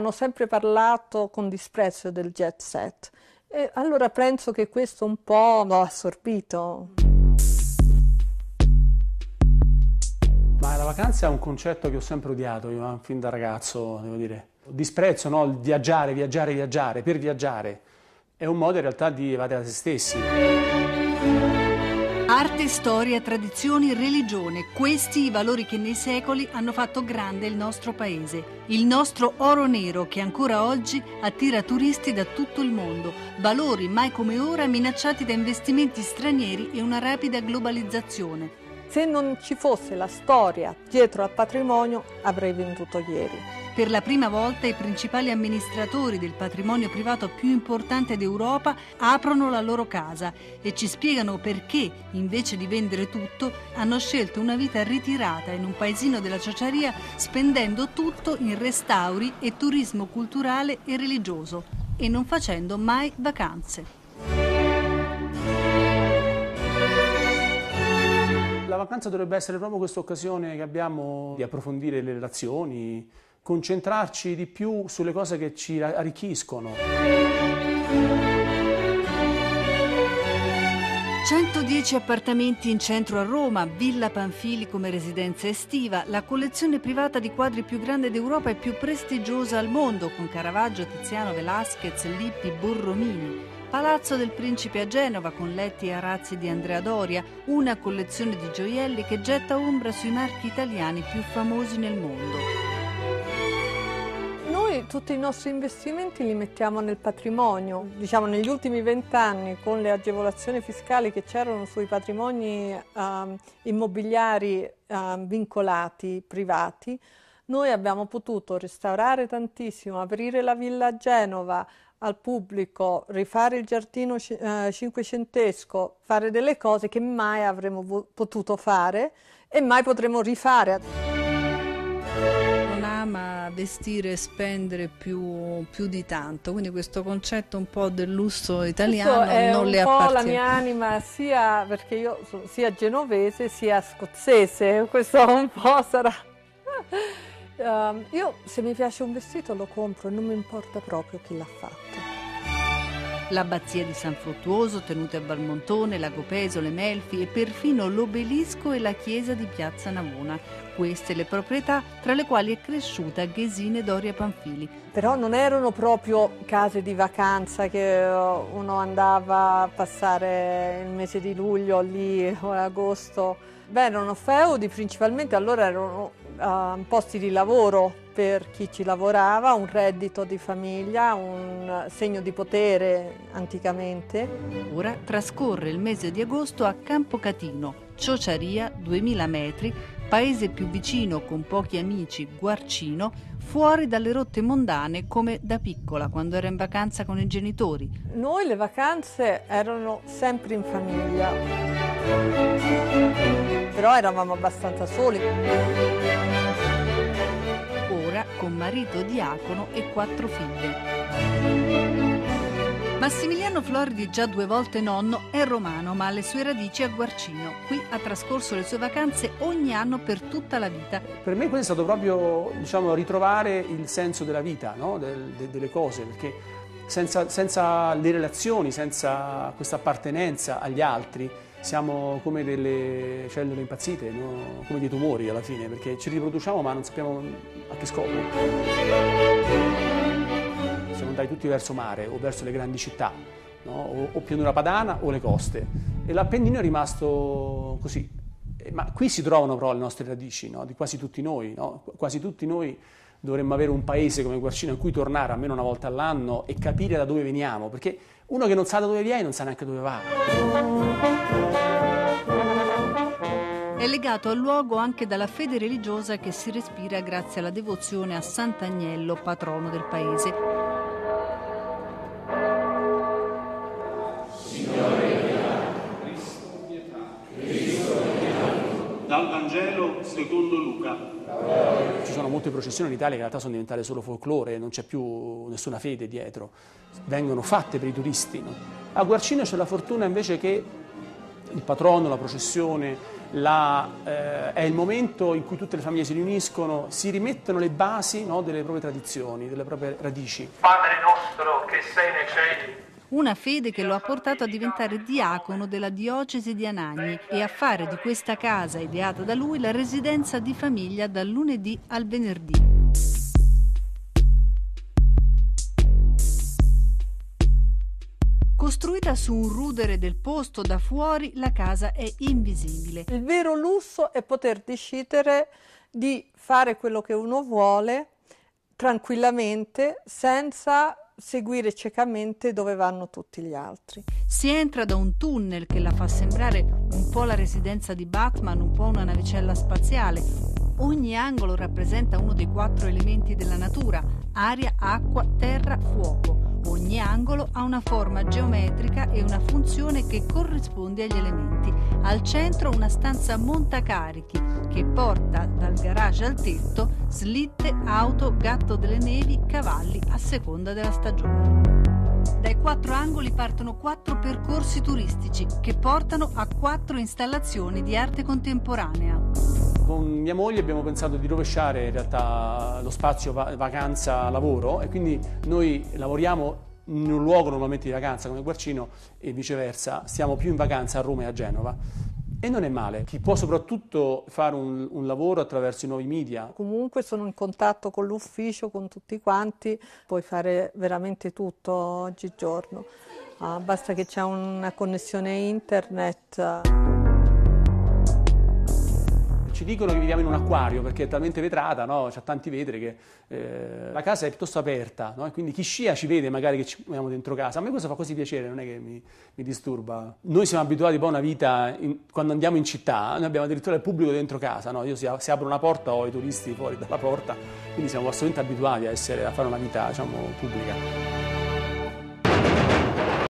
hanno sempre parlato con disprezzo del jet set e allora penso che questo un po' l'ho assorbito. Ma la vacanza è un concetto che ho sempre odiato, io, fin da ragazzo, devo dire. Disprezzo, no? Il viaggiare, viaggiare, viaggiare, per viaggiare. È un modo in realtà di evadere da se stessi. Arte, storia, tradizioni, religione, questi i valori che nei secoli hanno fatto grande il nostro paese. Il nostro oro nero che ancora oggi attira turisti da tutto il mondo, valori mai come ora minacciati da investimenti stranieri e una rapida globalizzazione. Se non ci fosse la storia dietro al patrimonio avrei venduto ieri. Per la prima volta i principali amministratori del patrimonio privato più importante d'Europa aprono la loro casa e ci spiegano perché, invece di vendere tutto, hanno scelto una vita ritirata in un paesino della Ciociaria spendendo tutto in restauri e turismo culturale e religioso e non facendo mai vacanze. La vacanza dovrebbe essere proprio questa occasione che abbiamo di approfondire le relazioni, concentrarci di più sulle cose che ci arricchiscono. 110 appartamenti in centro a Roma, Villa Panfili come residenza estiva, la collezione privata di quadri più grande d'Europa e più prestigiosa al mondo, con Caravaggio, Tiziano, Velázquez, Lippi, Borromini. Palazzo del Principe a Genova con letti e arazzi di Andrea Doria, una collezione di gioielli che getta ombra sui marchi italiani più famosi nel mondo. Noi tutti i nostri investimenti li mettiamo nel patrimonio. Diciamo negli ultimi vent'anni con le agevolazioni fiscali che c'erano sui patrimoni uh, immobiliari uh, vincolati privati, noi abbiamo potuto restaurare tantissimo, aprire la Villa Genova al pubblico, rifare il giardino uh, cinquecentesco, fare delle cose che mai avremmo potuto fare e mai potremo rifare ama vestire e spendere più, più, di tanto, quindi questo concetto un po' del lusso italiano non le appartiene. È un po' la mia anima sia perché io sono sia genovese sia scozzese, questo un po' sarà... Uh, io se mi piace un vestito lo compro e non mi importa proprio chi l'ha fatto. L'abbazia di San Fruttuoso, tenute a Valmontone, Lago Peso, le Melfi e perfino l'obelisco e la chiesa di Piazza Navona. Queste le proprietà tra le quali è cresciuta Ghesine Doria Panfili. Però non erano proprio case di vacanza che eh, uno andava a passare il mese di luglio lì o agosto. Beh, erano feudi principalmente, allora erano uh, posti di lavoro per chi ci lavorava, un reddito di famiglia, un segno di potere anticamente. Ora trascorre il mese di agosto a Campocatino, Ciociaria, 2000 metri, paese più vicino con pochi amici, Guarcino, fuori dalle rotte mondane come da piccola quando era in vacanza con i genitori. Noi le vacanze erano sempre in famiglia, però eravamo abbastanza soli con marito diacono e quattro figlie. Massimiliano Floridi, già due volte nonno, è romano, ma ha le sue radici a Guarcino. Qui ha trascorso le sue vacanze ogni anno per tutta la vita. Per me questo è stato proprio diciamo, ritrovare il senso della vita, no? Del, de, delle cose, perché senza, senza le relazioni, senza questa appartenenza agli altri, siamo come delle cellule impazzite, no? come dei tumori alla fine, perché ci riproduciamo ma non sappiamo a che scopo. Siamo andati tutti verso mare o verso le grandi città, no? o, o pianura padana o le coste. E l'Appennino è rimasto così. Ma qui si trovano però le nostre radici, no? di quasi tutti noi. Quasi tutti noi dovremmo avere un paese come Guarcino in cui tornare almeno una volta all'anno e capire da dove veniamo, perché uno che non sa da dove viene non sa neanche dove va. Legato al luogo anche dalla fede religiosa che si respira grazie alla devozione a Sant'Agnello, patrono del paese. Dal Vangelo secondo Luca. Ci sono molte processioni in Italia che in realtà sono diventate solo folklore, non c'è più nessuna fede dietro, vengono fatte per i turisti. No? A Guarcino c'è la fortuna invece che il patrono, la processione, la, eh, è il momento in cui tutte le famiglie si riuniscono, si rimettono le basi no, delle proprie tradizioni, delle proprie radici. Padre nostro che sei nei cieli, una fede che lo ha portato a diventare diacono della diocesi di Anagni e a fare di questa casa ideata da lui la residenza di famiglia dal lunedì al venerdì. Costruita su un rudere del posto da fuori, la casa è invisibile. Il vero lusso è poter decidere di fare quello che uno vuole tranquillamente senza seguire ciecamente dove vanno tutti gli altri. Si entra da un tunnel che la fa sembrare un po' la residenza di Batman, un po' una navicella spaziale. Ogni angolo rappresenta uno dei quattro elementi della natura, aria, acqua, terra, fuoco. Ogni angolo ha una forma geometrica e una funzione che corrisponde agli elementi. Al centro una stanza montacarichi che porta dal garage al tetto slitte, auto, gatto delle nevi, cavalli a seconda della stagione. Dai quattro angoli partono quattro percorsi turistici che portano a quattro installazioni di arte contemporanea. Con mia moglie abbiamo pensato di rovesciare in realtà lo spazio vacanza-lavoro e quindi noi lavoriamo in un luogo normalmente di vacanza come Guarcino e viceversa, stiamo più in vacanza a Roma e a Genova. E non è male, chi può soprattutto fare un, un, lavoro attraverso i nuovi media. Comunque sono in contatto con l'ufficio, con tutti quanti, puoi fare veramente tutto oggigiorno. Uh, basta che c'è una connessione internet ci dicono che viviamo in un acquario perché è talmente vetrata, no? c'ha tanti vetri che eh, la casa è piuttosto aperta no? quindi chi scia ci vede magari che ci muoviamo dentro casa. A me questo fa così piacere, non è che mi, mi disturba. Noi siamo abituati poi a una vita, in, quando andiamo in città, noi abbiamo addirittura il pubblico dentro casa, no? io si, si apro una porta ho i turisti fuori dalla porta, quindi siamo assolutamente abituati a, essere, a fare una vita diciamo, pubblica.